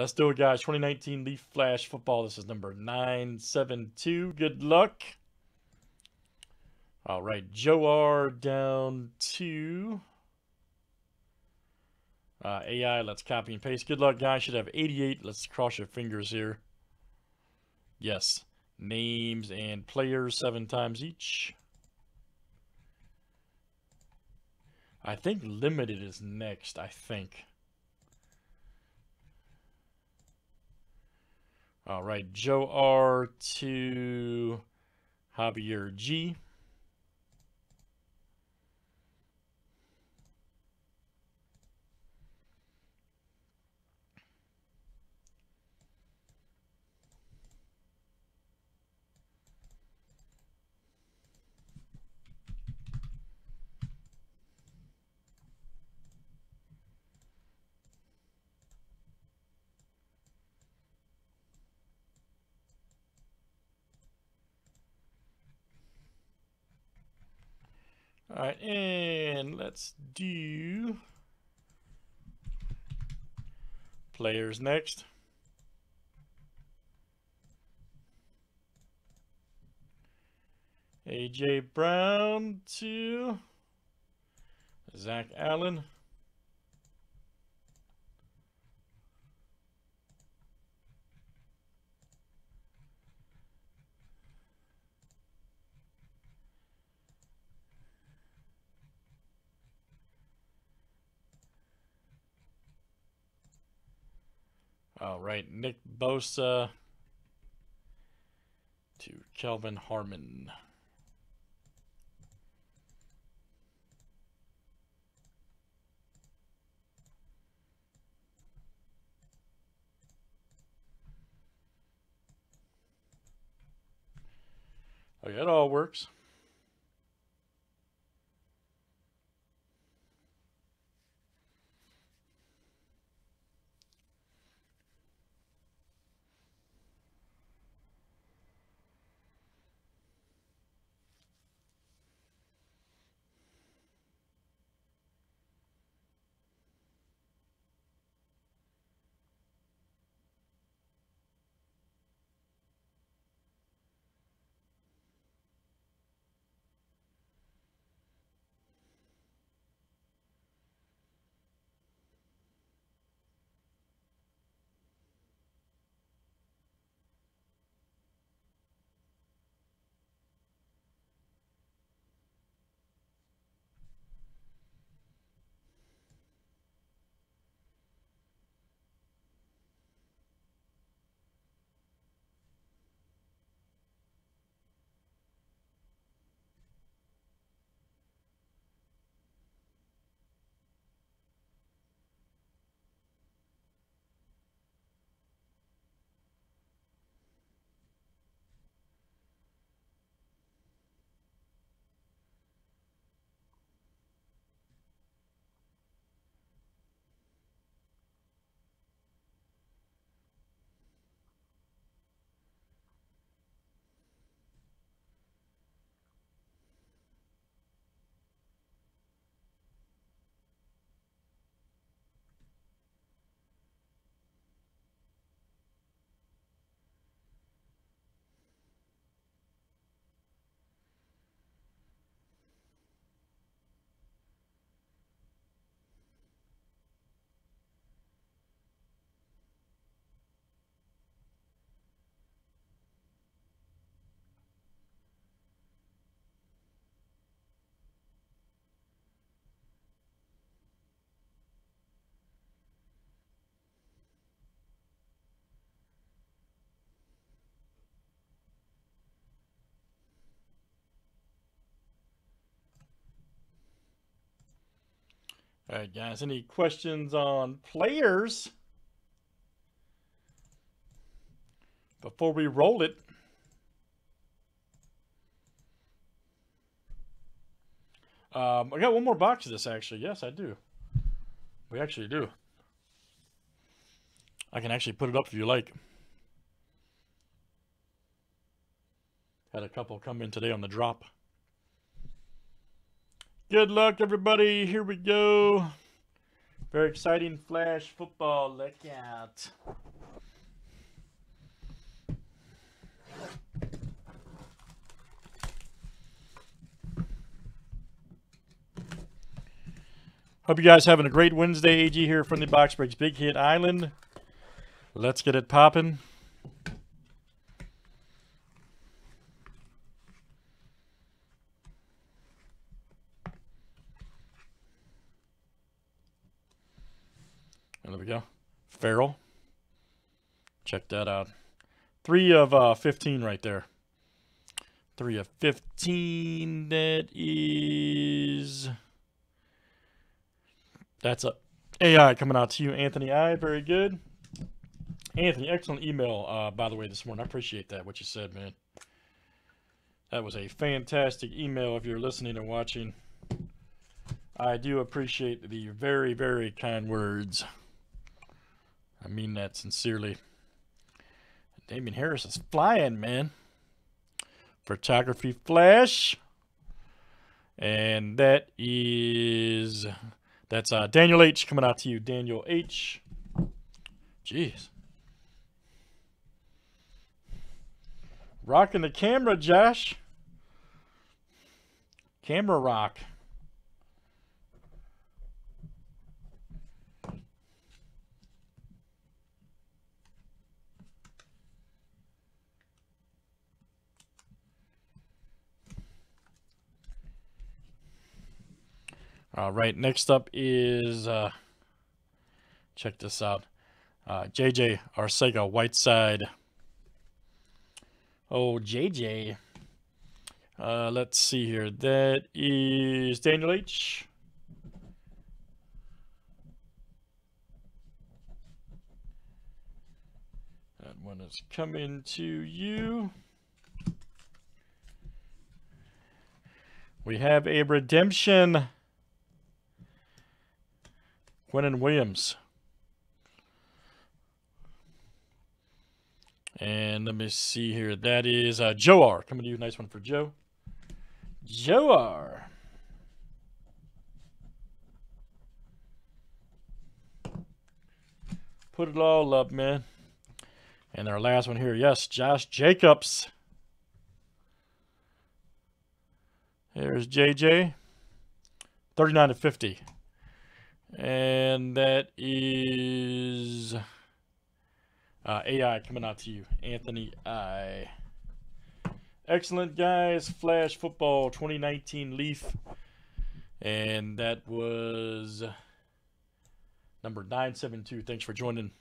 Let's do it, guys. 2019 Leaf Flash Football. This is number 972. Good luck. All right, Joe R down to uh, AI. Let's copy and paste. Good luck, guys. Should have 88. Let's cross your fingers here. Yes. Names and players seven times each. I think limited is next, I think. All right, Joe R to Javier G. All right, and let's do players next. AJ Brown to Zach Allen. All right, Nick Bosa to Kelvin Harmon. Okay, it all works. All right, guys, any questions on players before we roll it? Um, I got one more box of this, actually. Yes, I do. We actually do. I can actually put it up if you like. Had a couple come in today on the drop. Good luck, everybody. Here we go. Very exciting flash football. Look out. Hope you guys having a great Wednesday. AG here from the Box Breaks Big Hit Island. Let's get it popping. Go. Ferrell. Check that out. Three of uh, 15 right there. Three of 15. That is... That's a AI coming out to you, Anthony I. Very good. Anthony, excellent email, uh, by the way, this morning. I appreciate that, what you said, man. That was a fantastic email if you're listening and watching. I do appreciate the very, very kind words. I mean that sincerely. Damien Harris is flying, man. Photography Flash. And that is that's uh, Daniel H coming out to you. Daniel H. Jeez. Rocking the camera, Josh. Camera rock. All right, next up is, uh, check this out. Uh, JJ Arcega Whiteside. Oh, JJ. Uh, let's see here. That is Daniel H. That one is coming to you. We have a redemption. Quinnen Williams. And let me see here. That is uh, Joe R. Coming to you. Nice one for Joe. Joe R. Put it all up, man. And our last one here. Yes, Josh Jacobs. There's JJ. 39 to 50. And that is uh, AI coming out to you, Anthony I. Excellent, guys. Flash Football 2019 Leaf. And that was number 972. Thanks for joining.